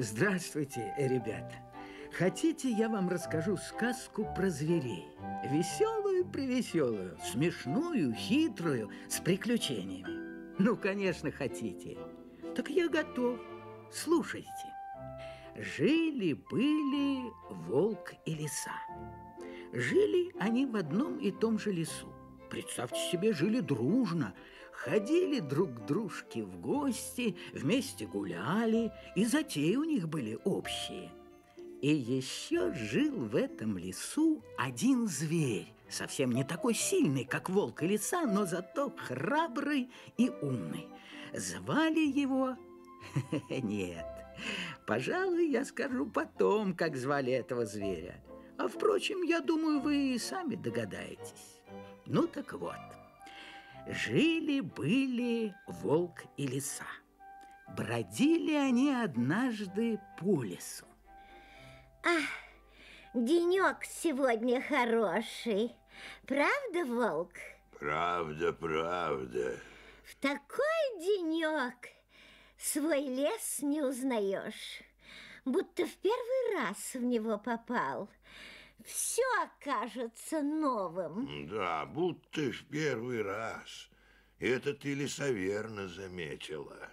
Здравствуйте, ребята. Хотите, я вам расскажу сказку про зверей? Веселую-превеселую, смешную, хитрую, с приключениями. Ну, конечно, хотите. Так я готов. Слушайте. Жили-были волк и лиса. Жили они в одном и том же лесу. Представьте себе, жили дружно, ходили друг к дружке в гости, вместе гуляли, и затеи у них были общие. И еще жил в этом лесу один зверь, совсем не такой сильный, как волк и лиса, но зато храбрый и умный. Звали его... Нет, пожалуй, я скажу потом, как звали этого зверя. А, впрочем, я думаю, вы и сами догадаетесь. Ну так вот, жили-были волк и лиса. Бродили они однажды по лесу. Ах, денек сегодня хороший. Правда, волк? Правда, правда. В такой денек свой лес не узнаешь, будто в первый раз в него попал все окажется новым. Да, будто в первый раз. Это ты лесоверно заметила.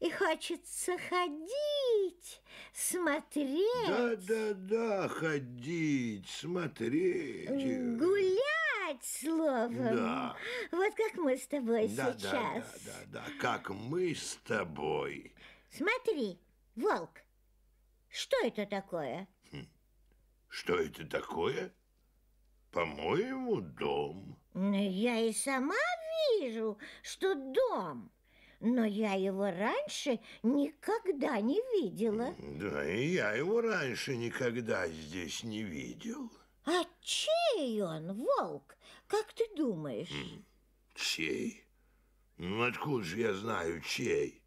И хочется ходить, смотреть. Да, да, да, ходить, смотреть. Гулять, словом. Да. Вот как мы с тобой да, сейчас. Да, да, да, да, как мы с тобой. Смотри, волк, что это такое? Что это такое? По-моему, дом. Я и сама вижу, что дом. Но я его раньше никогда не видела. Да, и я его раньше никогда здесь не видел. А чей он, волк? Как ты думаешь? Чей? Ну, откуда же я знаю, чей?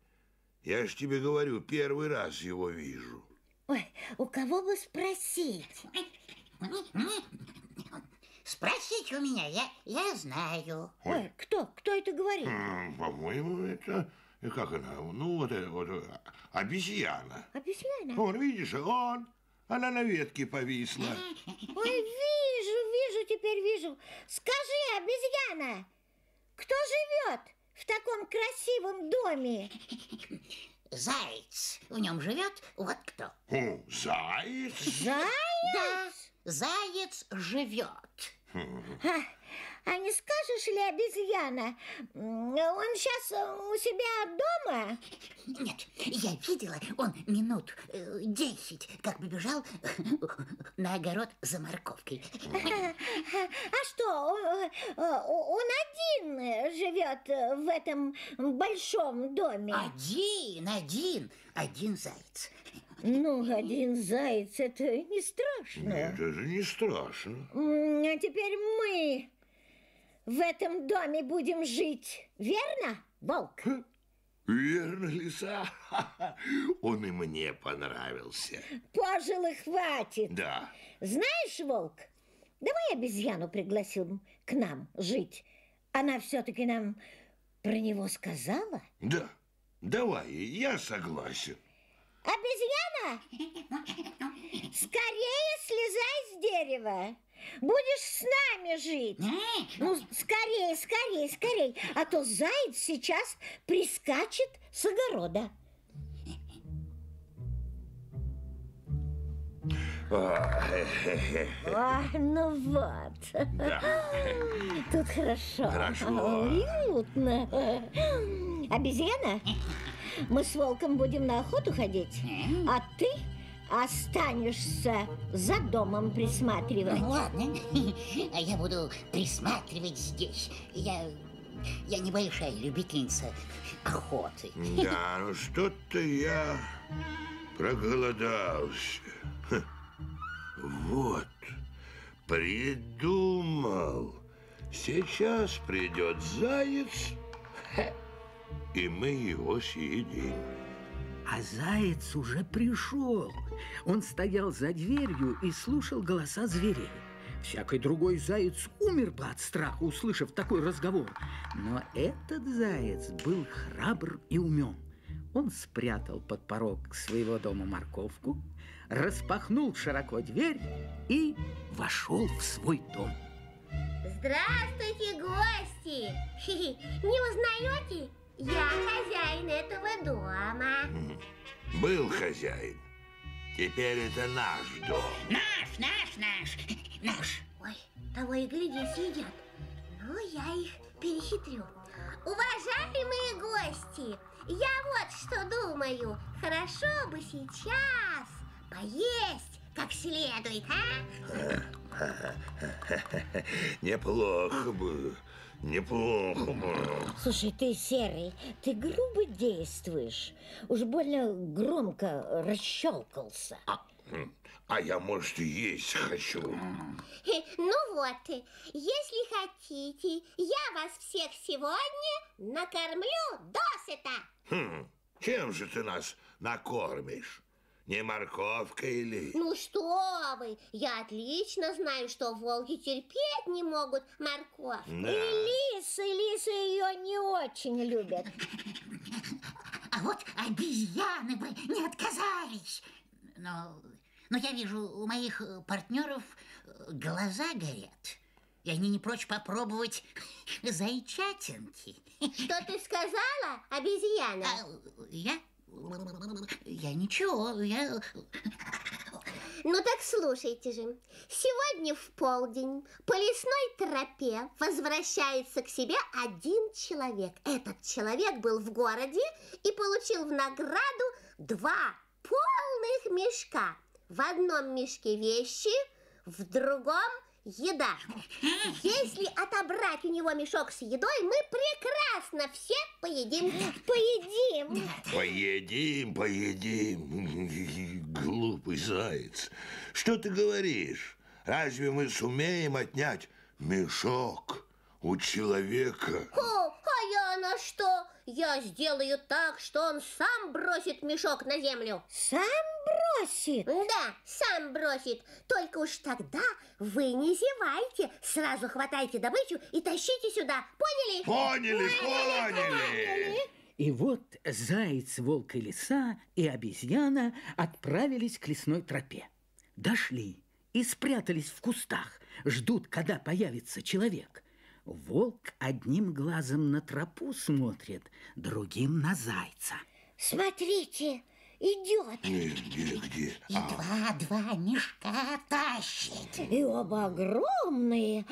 Я ж тебе говорю, первый раз его вижу. Ой, у кого бы спросить? Спросить у меня, я, я знаю. Ой, кто? Кто это говорит? По-моему, это... Как она? Ну, вот, это, вот обезьяна. Обезьяна? Вон, видишь, он. Она на ветке повисла. Ой, вижу, вижу, теперь вижу. Скажи, обезьяна, кто живет в таком красивом доме? Заяц. В нем живет вот кто. О, заяц? Заяц? Да, заяц живет. А, а не скажешь ли, обезьяна, он сейчас у себя дома? Нет, я видела, он минут э, десять как бы бежал на огород за морковкой. А что, он, он один живет в этом большом доме? Один, один, один заяц. Ну, один заяц, это не страшно. Нет, это не страшно. А теперь мы в этом доме будем жить, верно, волк? Верно, лиса. Он и мне понравился. Пожил и хватит. Да. Знаешь, волк, давай обезьяну пригласим к нам жить. Она все-таки нам про него сказала? Да, давай, я согласен. Обезьяна, скорее слезай с дерева. Будешь с нами жить. Ну, скорее, скорее, скорее. А то заяц сейчас прискачет с огорода. О, ну вот. Да. Тут хорошо. Хорошо. Уютно. Обезьяна, мы с волком будем на охоту ходить, а ты останешься за домом присматривать. Ну, ладно, а я буду присматривать здесь. Я, я небольшая любительница охоты. Да, ну что-то я проголодался. Вот, придумал. Сейчас придет заяц, ха, и мы его съедим. А заяц уже пришел. Он стоял за дверью и слушал голоса зверей. Всякий другой заяц умер бы от страха, услышав такой разговор. Но этот заяц был храбр и умен. Он спрятал под порог своего дома морковку, распахнул широко дверь и вошел в свой дом. Здравствуйте, гости! Не узнаете? Я хозяин этого дома. Был хозяин. Теперь это наш дом. Наш, наш, наш, наш. Ой, того и гляди, съедят. Ну, я их перехитрю. Уважаемые гости, я вот что думаю. Хорошо бы сейчас поесть как следует, а? Неплохо бы, неплохо бы. Слушай, ты серый, ты грубо действуешь. Уж больно громко расщелкался. А я, может, и есть хочу. Ну вот, если хотите, я вас всех сегодня накормлю досыта. Хм, чем же ты нас накормишь? Не морковкой или... Ну что вы, я отлично знаю, что волки терпеть не могут морковь. Да. И лисы, лисы ее не очень любят. А вот обезьяны бы не отказались. Но, но я вижу, у моих партнеров э, глаза горят. И они не прочь попробовать зайчатинки. Что ты сказала, обезьяна? А, я? Я ничего, я... Ну так слушайте же. Сегодня в полдень по лесной тропе возвращается к себе один человек. Этот человек был в городе и получил в награду два полных мешка. В одном мешке вещи, в другом еда. Если отобрать у него мешок с едой, мы прекрасно все поедим. Поедим. Поедим, поедим. Глупый заяц. Что ты говоришь? Разве мы сумеем отнять мешок у человека? О, а я на что? Я сделаю так, что он сам бросит мешок на землю. Сам бросит. Да, сам бросит. Только уж тогда вы не зевайте. Сразу хватайте добычу и тащите сюда. Поняли? Поняли, поняли. И вот заяц, волк и лиса и обезьяна отправились к лесной тропе. Дошли и спрятались в кустах, ждут, когда появится человек. Волк одним глазом на тропу смотрит, другим на зайца. Смотрите, идет. Где, где, где? И два-два мешка тащит. И оба огромные.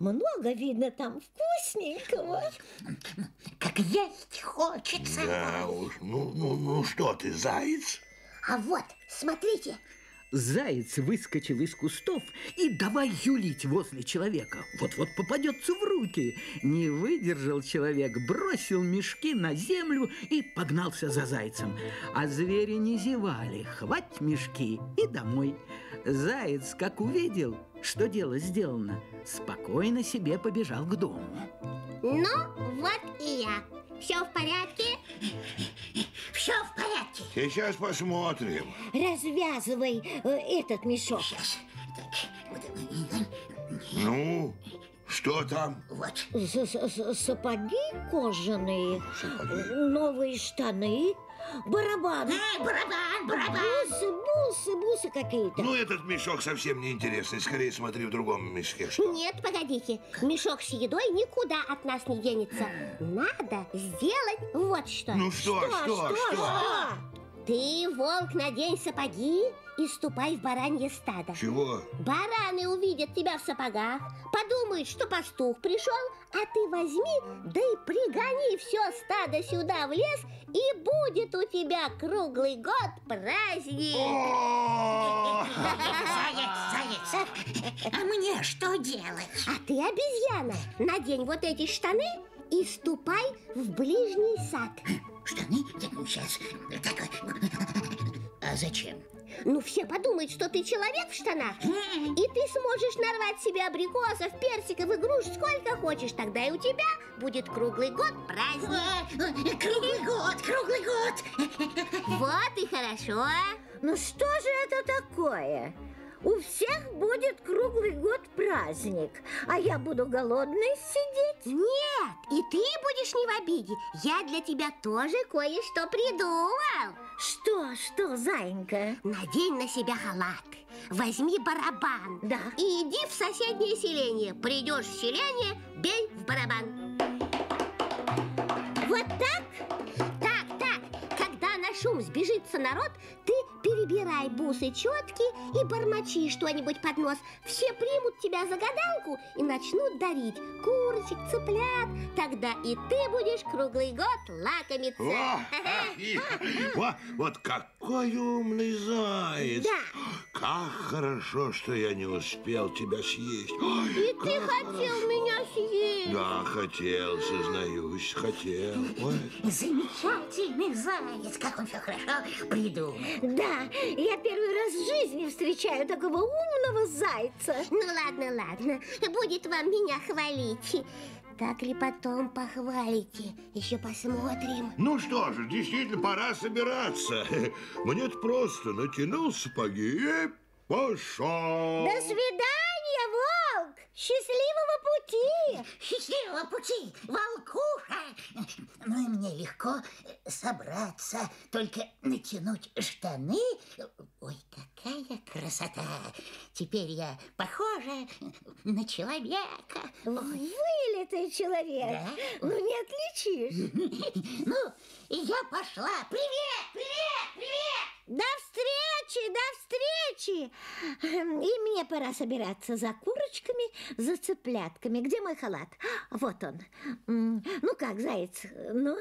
Много видно там вкусненького. Как есть хочется. Да уж, ну, ну, ну что ты, заяц? А вот, смотрите. Заяц выскочил из кустов и давай юлить возле человека. Вот-вот попадется в руки. Не выдержал человек, бросил мешки на землю и погнался за зайцем. А звери не зевали, хвать мешки и домой. Заяц, как увидел, что дело сделано, спокойно себе побежал к дому. Ну, вот и я. Все в порядке? Все в порядке. Сейчас посмотрим. Развязывай э, этот мешок. Сейчас. Так, вот, Ну, что там? вот. С- с- с- Сапоги кожаные, новые штаны, барабаны. Эй, барабан, барабан. Бусы, бусы, бусы какие-то. Ну, этот мешок совсем не интересный. Скорее смотри в другом мешке. Нет, погодите. Мешок с едой никуда от нас не денется. Надо сделать вот что. Ну что, что, что? Ты, волк, надень сапоги и ступай в баранье стадо. Чего? Бараны увидят тебя в сапогах, подумают, что пастух пришел, а ты возьми, да и пригони все стадо сюда в лес, и будет у тебя круглый год праздник. Заяц, заяц. А мне что делать? А ты, обезьяна, надень вот эти штаны и ступай в ближний сад. Штаны? Сейчас. Так. А зачем? Ну, все подумают, что ты человек в штанах. И ты сможешь нарвать себе абрикосов, персиков и груш сколько хочешь. Тогда и у тебя будет круглый год праздник. А, Круглый год, круглый год. Вот и хорошо. Ну что же это такое? У всех будет круглый год праздник, а я буду голодной сидеть. Нет, и ты будешь не в обиде. Я для тебя тоже кое-что придумал. Что, что, зайенька? Надень на себя халат, возьми барабан. Да. И иди в соседнее селение. Придешь в селение, бей в барабан. Вот так? Шум сбежится народ, ты перебирай бусы четки и бормочи что-нибудь под нос. Все примут тебя за гадалку и начнут дарить курочек, цыплят. Тогда и ты будешь круглый год лакомиться. О, вот какой умный заяц! Да. Как хорошо, что я не успел тебя съесть. Ой, И ты хотел хорошо. меня. Да, хотел, сознаюсь, хотел. Ой. Замечательный заяц, как он все хорошо придумал. Да, я первый раз в жизни встречаю такого умного зайца. Ну ладно, ладно, будет вам меня хвалить. Так ли потом похвалите? Еще посмотрим. Ну что же, действительно, пора собираться. мне просто натянул сапоги и пошел. До свидания! Счастливого пути! Счастливого пути, волкуша! Ну и мне легко собраться, только натянуть штаны. Ой, какая красота! Теперь я похожа на человека. Вылитый человек. Да? Ну, не отличишь. Ну, и я пошла. Привет, привет, привет! До встречи, до встречи! Эм, И мне пора собираться за курочками, за цыплятками. Где мой халат? Вот он. Ну как, заяц, ну,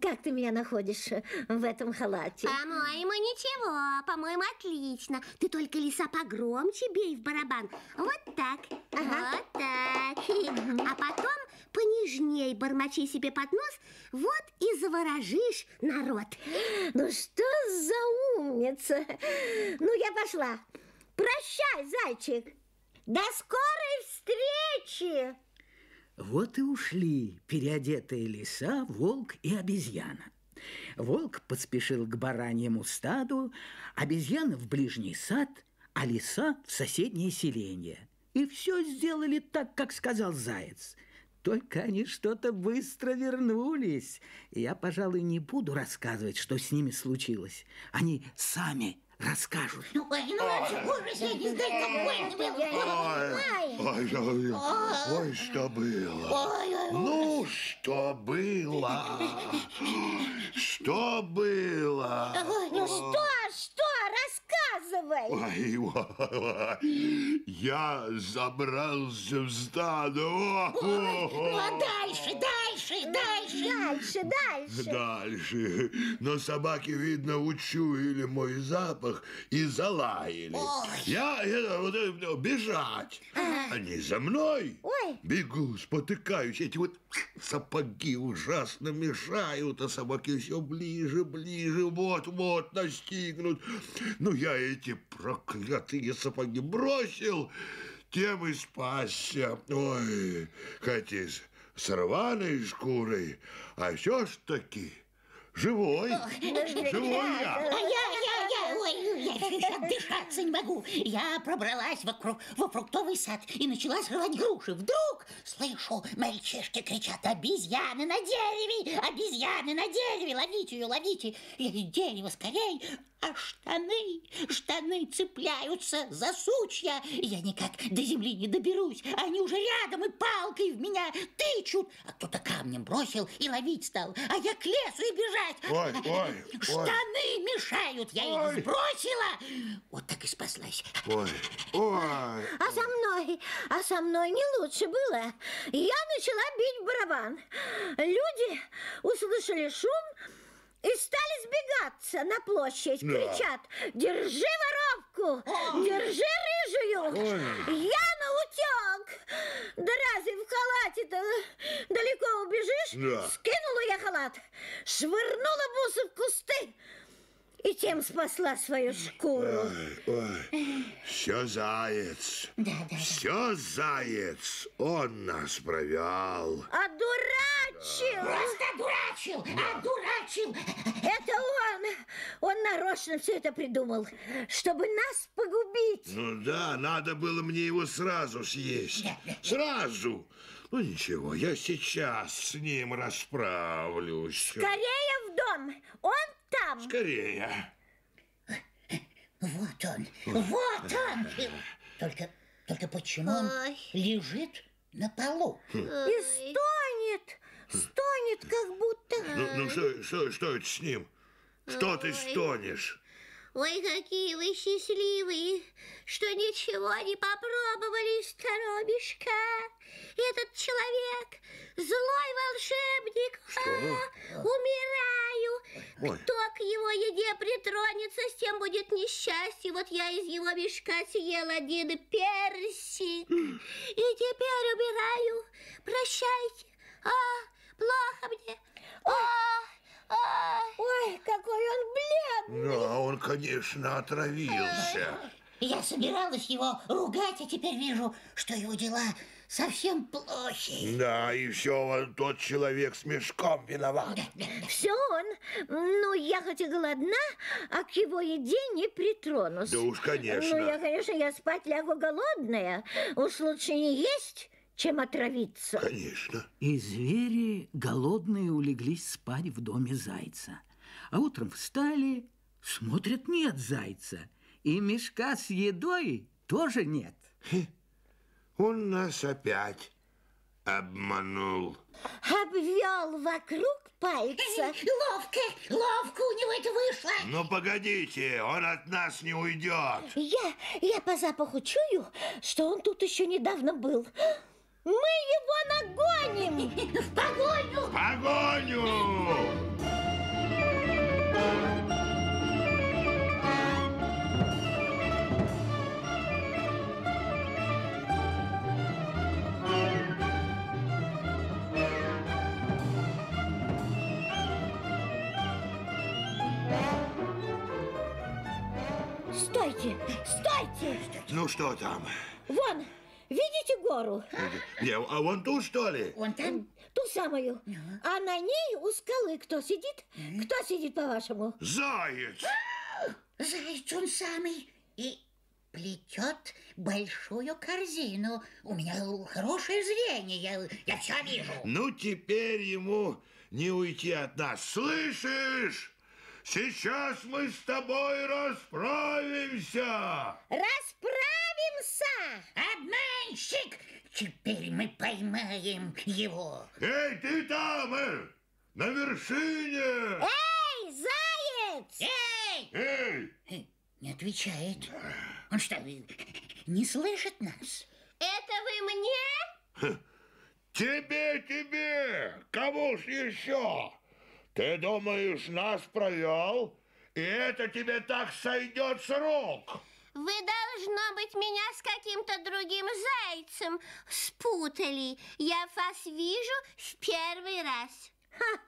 как ты меня находишь в этом халате? По-моему, ничего. По-моему, отлично. Ты только лиса погромче бей в барабан. Вот так. Вот так. А потом понежней бормочи себе под нос. Вот и заворожишь народ. Ну что за умница? Ну, я пошла. Прощай, зайчик. До скорой встречи! Вот и ушли переодетые лиса, волк и обезьяна. Волк поспешил к бараньему стаду, обезьяна в ближний сад, а лиса в соседнее селение. И все сделали так, как сказал заяц. Только они что-то быстро вернулись. Я, пожалуй, не буду рассказывать, что с ними случилось. Они сами расскажут. Ой, ну ужас, я не знаю, какой это был. Ой, ой, ой, ой, что было? Ой, ой, Ну, что было? Что было? Ну что, что, рассказывай. Ой, ой, ой, я забрался в стадо. О, Ну а дальше, дальше, дальше. Дальше, дальше. Дальше. Но собаки, видно, учуяли мой запах и залаяли. Ой. Я э, вот, э, бежать. Они за мной. Ой. Бегу, спотыкаюсь. Эти вот сапоги ужасно мешают, а собаки все ближе, ближе. Вот-вот настигнут. Ну, я эти проклятые сапоги бросил, тем и спасся. Ой, хоть и с рваной шкурой, а все ж таки живой. Живой А я. я, я, я, ой, я сейчас дышаться не могу. Я пробралась вокруг, во фруктовый сад и начала срывать груши. Вдруг слышу, мальчишки кричат, обезьяны на дереве, обезьяны на дереве, ловите ее, ловите. Я из дерева скорей, а штаны, штаны цепляются за сучья. Я никак до земли не доберусь. Они уже рядом и палкой в меня тычут. А кто-то камнем бросил и ловить стал. А я к лесу и бежать. Ой, ой, ой. Штаны мешают, я Ой. их сбросила. Вот так и спаслась. Ой, ой. А со мной, а со мной не лучше было. Я начала бить барабан. Люди услышали шум и стали сбегаться на площадь. Да. Кричат, держи воровку, держи рыжую. Я наутек. Да разве в халате-то далеко убежишь? Да. Скинула я халат, швырнула бусы в кусты. И тем спасла свою шкуру. Ой, ой. Все заяц. Да, да. Все заяц. Он нас провел. Одурачил! Просто одурачил, одурачил. Это он! Он нарочно все это придумал, чтобы нас погубить. Ну да, надо было мне его сразу съесть. Сразу. Ну ничего, я сейчас с ним расправлюсь. Скорее в дом, он там. Скорее. Вот он, вот он. Только, только почему он Ой. лежит на полу? И стонет, стонет, как будто... Ну, ну что, что, что это с ним? Что ты стонешь? Ой, какие вы счастливые, что ничего не попробовали из коробишка. Этот человек злой волшебник. А, умираю. Ой. Кто к его еде притронется, с тем будет несчастье. Вот я из его мешка съел один персик. И теперь умираю. Прощайте. А, плохо мне. А. Ой, какой он бледный. Да, он, конечно, отравился. Я собиралась его ругать, а теперь вижу, что его дела совсем плохи. Да, и все, вот тот человек с мешком виноват. Все он. Ну, я хоть и голодна, а к его еде не притронусь. Да уж, конечно. Ну, я, конечно, я спать лягу голодная. Уж лучше не есть, чем отравиться. Конечно. И звери голодные улеглись спать в доме зайца. А утром встали, смотрят, нет зайца. И мешка с едой тоже нет. Он нас опять обманул. Обвел вокруг пальца. Ловко, ловко у него это вышло. Ну, погодите, он от нас не уйдет. Я, я по запаху чую, что он тут еще недавно был. Мы его нагоним! В погоню! Погоню! Стойте, стойте! Ну, что там? Вон, видите гору? Не, а вон тут, что ли? Он там? Ту самую. А на ней у скалы кто сидит? Кто сидит, по-вашему? Заяц! Заяц он самый. И плетет большую корзину. У меня хорошее зрение, я, я все вижу. Ну, теперь ему не уйти от нас. Слышишь? Сейчас мы с тобой расправимся. Расправимся! Обманщик! Теперь мы поймаем его. Эй, ты там, э, на вершине! Эй, заяц! Эй! Эй! Э, Не отвечает. Он что, не слышит нас? Это вы мне? Тебе, тебе! Кому ж еще? Ты думаешь, нас провел? И это тебе так сойдет с рук? Вы, должно быть, меня с каким-то другим зайцем спутали. Я вас вижу в первый раз. Ха,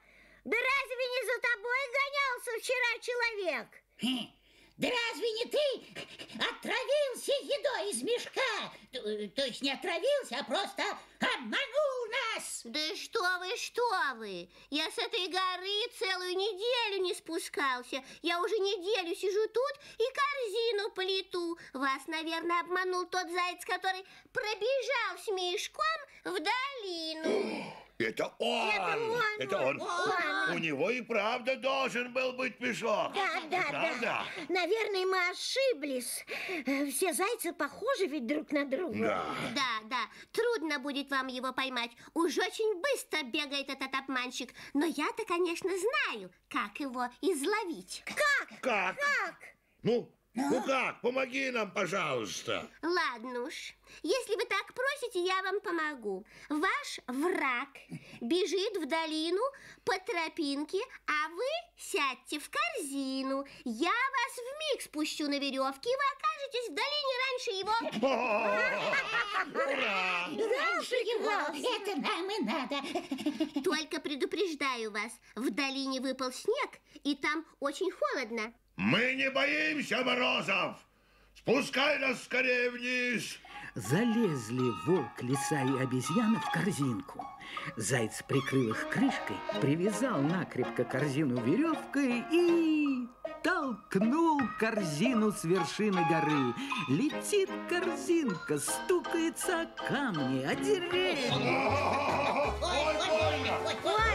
да разве не за тобой гонялся вчера человек? Хе, Да разве не ты отравился едой из мешка? То, то есть не отравился, а просто обманул нас? Да что вы, что вы! Я с этой горы целую неделю не спускался. Я уже неделю сижу тут и корзину плету. Вас, наверное, обманул тот заяц, который пробежал с мешком в долину. Это он! Это он, он. У него и правда должен был быть мешок. Да, да, Правда? да. Наверное, мы ошиблись. Э, Все зайцы похожи ведь друг на друга. Да. Да, да, трудно будет вам его поймать. Уж очень быстро бегает этот обманщик. Но я-то, конечно, знаю, как его изловить. Как? Как? Как? Ну, ну как? Помоги нам, пожалуйста. Ладно уж, если вы так просите, я вам помогу. Ваш враг бежит в долину по тропинке, а вы сядьте в корзину. Я вас вмиг спущу на веревке, и вы окажетесь в долине раньше его. Ура! Раньше его, это нам и надо. Только предупреждаю вас, в долине выпал снег, и там очень холодно. Мы не боимся морозов. Спускай нас скорее вниз. Залезли волк, лиса и обезьяна в корзинку. Заяц прикрыл их крышкой, привязал накрепко корзину веревкой и толкнул корзину с вершины горы. Летит корзинка, стукается о камни, о деревья. Ой, ой,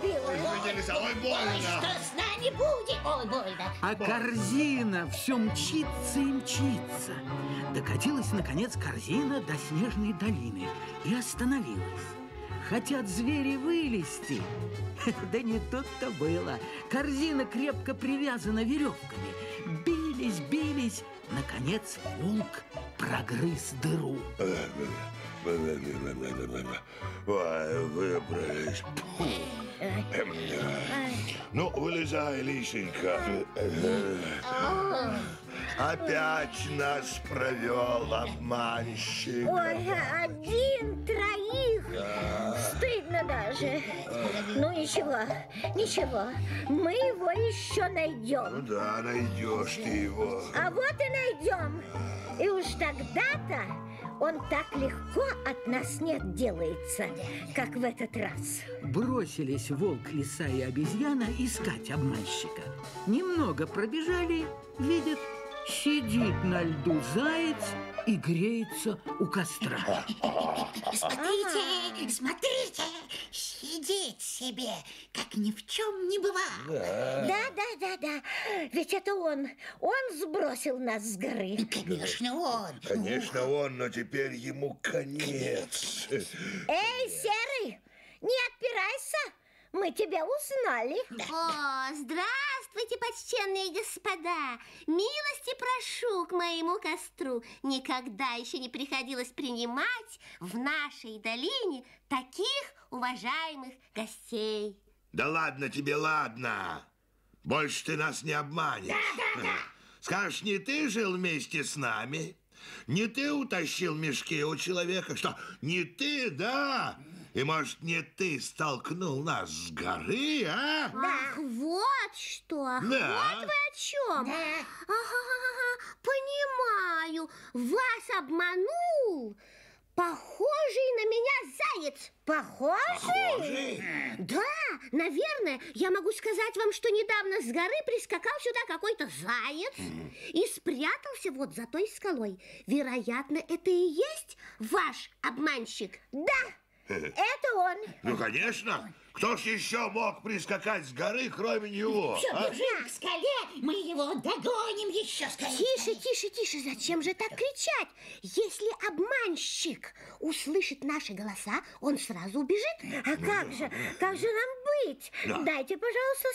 бока отбило. Ой, Лиса, ой, больно. Что с нами будет? Ой, больно. А корзина все мчится и мчится. Докатилась, наконец, корзина до снежной долины и остановилась. Хотят звери вылезти. Да не тут-то было. Корзина крепко привязана веревками. Бились, бились. Наконец волк прогрыз дыру. Ой, выбрались. Ну, вылезай, Лисенька. Опять нас провел обманщик. Ой, один, троих. Стыдно даже. Ну, ничего, ничего. Мы его еще Ну найдем. да, найдешь ты его. А вот и найдем. И уж тогда-то он так легко от нас не отделается, как в этот раз. Бросились волк, лиса и обезьяна искать обманщика. Немного пробежали, видят, сидит на льду заяц и греется у костра. Смотрите, смотрите, сидит себе, как ни в чем не бывало. Да, да, да, да. Ведь это он. Он сбросил нас с горы. Конечно, он. Конечно, он, но теперь ему конец. Эй, Серый, не отпирайся. Мы тебя узнали. О, здравствуйте, почтенные господа! Милости прошу к моему костру. Никогда еще не приходилось принимать в нашей долине таких уважаемых гостей. Да ладно тебе, ладно. Больше ты нас не обманешь. Скажешь, не ты жил вместе с нами? Не ты утащил мешки у человека? Что, не ты, да? И, может, не ты столкнул нас с горы, а? Ах, вот что! Да. Вот вы о чем! Ага, понимаю, вас обманул похожий на меня заяц. Похожий? Похожий? Да, наверное, я могу сказать вам, что недавно с горы прискакал сюда какой-то заяц и спрятался вот за той скалой. Вероятно, это и есть ваш обманщик. Да, это он. Ну, конечно. Кто ж еще мог прискакать с горы, кроме него? Все, а? бежим к скале, мы его догоним еще скорее. Тише, тише, тише, зачем же так кричать? Если обманщик услышит наши голоса, он сразу убежит. А как же, как же нам быть? Да. Дайте, пожалуйста,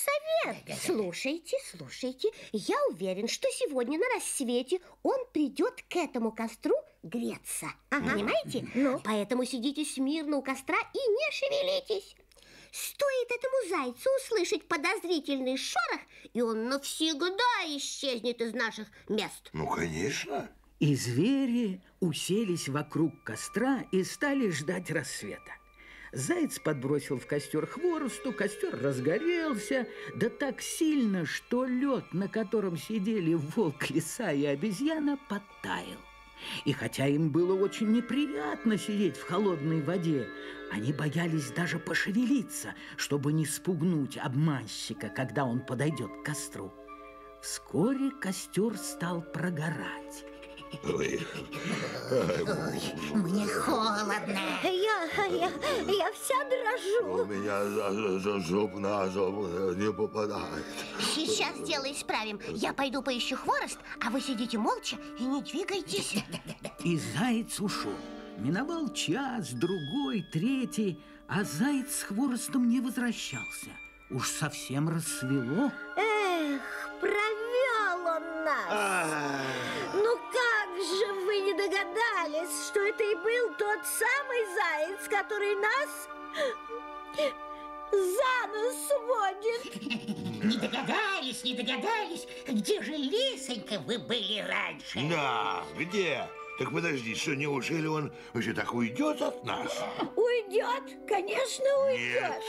совет. Слушайте, слушайте, я уверен, что сегодня на рассвете он придет к этому костру греться. Понимаете? Ну? Поэтому сидите смирно у костра и не шевелитесь. Стоит этому зайцу услышать подозрительный шорох, и он навсегда исчезнет из наших мест. Ну, конечно. И звери уселись вокруг костра и стали ждать рассвета. Заяц подбросил в костер хворосту, костер разгорелся, да так сильно, что лед, на котором сидели волк, лиса и обезьяна, подтаял. И хотя им было очень неприятно сидеть в холодной воде, они боялись даже пошевелиться, чтобы не спугнуть обманщика, когда он подойдет к костру. Вскоре костер стал прогорать. Ой, Мне холодно. Я, я, я вся у дрожу. меня за, за- за зуб на зуб не попадает. Сейчас дело исправим. Я пойду поищу хворост, а вы сидите молча и не двигайтесь. И заяц ушел. Миновал час, другой, третий, а заяц с хворостом не возвращался. Уж совсем рассвело. Эх, провел он нас. А, Ну догадались, что это и был тот самый заяц, который нас за нос водит? Не догадались, не догадались. Где же, Лисонька, вы были раньше? Да, где? Так подожди, что, неужели он вообще так уйдет от нас? Уйдет, конечно, уйдет. Нет,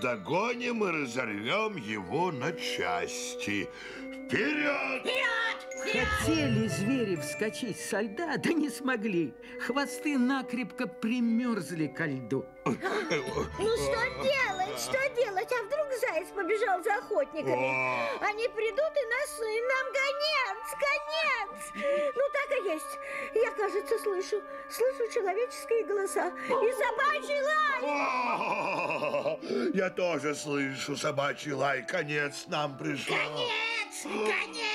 догоним и разорвем его на части. Вперед! Вперед! Хотели звери вскочить со льда, да не смогли. Хвосты накрепко примерзли ко льду. Ну что делать, что делать? А вдруг заяц побежал за охотниками? Они придут и нас, и нам конец, конец. Ну так и есть. Я, кажется, слышу, слышу человеческие голоса и собачий лай. Я тоже слышу собачий лай. Конец нам пришел. Конец! Конец!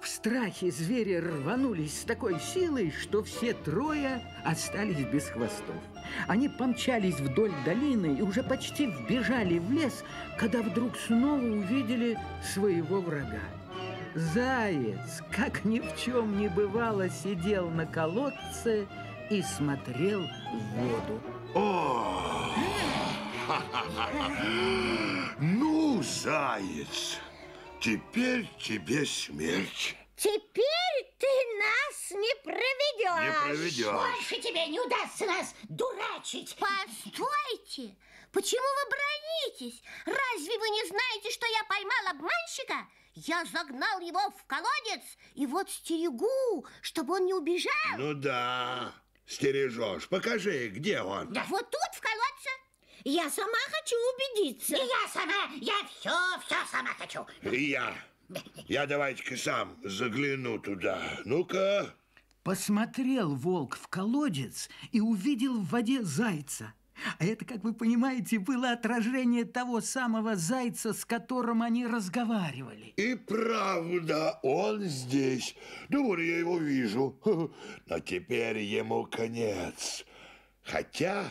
В страхе звери рванулись с такой силой, что все трое остались без хвостов. Они помчались вдоль долины и уже почти вбежали в лес, когда вдруг снова увидели своего врага. Заяц, как ни в чем не бывало, сидел на колодце и смотрел в воду. О! Ну, заяц, теперь тебе смерть. Теперь ты нас не проведешь. Не проведешь. Больше тебе не удастся нас дурачить. Постойте! Почему вы бронитесь? Разве вы не знаете, что я поймал обманщика? Я загнал его в колодец и вот стерегу, чтобы он не убежал. Ну да, стережешь. Покажи, где он. Да вот тут, в колодце. Я сама хочу убедиться. И я сама, я все, все сама хочу. И я. Я давайте-ка сам загляну туда. Ну-ка. Посмотрел волк в колодец и увидел в воде зайца. А это, как вы понимаете, было отражение того самого зайца, с которым они разговаривали. И правда, он здесь. Да вот я его вижу. Но теперь ему конец. Хотя,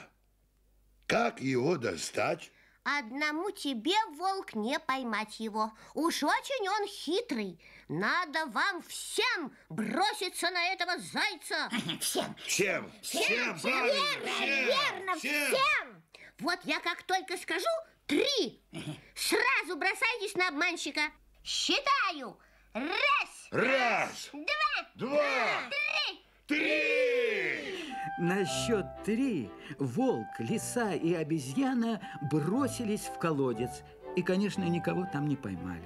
как его достать? Одному тебе, волк, не поймать его. Уж очень он хитрый. Надо вам всем броситься на этого зайца. Всем. Всем, всем, правильно, всем, Верно, всем. Вот я как только скажу три, сразу бросайтесь на обманщика. Считаю. Раз, Раз, два, два. На счет три волк, лиса и обезьяна бросились в колодец. И, конечно, никого там не поймали.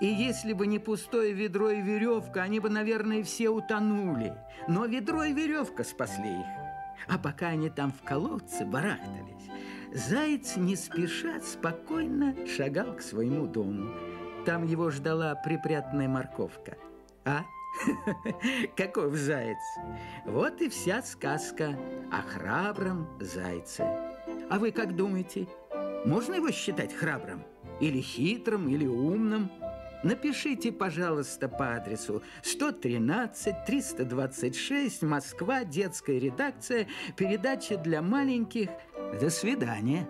И если бы не пустое ведро и веревка, они бы, наверное, все утонули. Но ведро и веревка спасли их. А пока они там в колодце барахтались, заяц не спеша спокойно шагал к своему дому. Там его ждала припрятанная морковка. А? Каков заяц? Вот и вся сказка о храбром зайце. А вы как думаете, можно его считать храбрым? Или хитрым, или умным? Напишите, пожалуйста, по адресу 113-326, Москва, детская редакция, передача для маленьких. До свидания.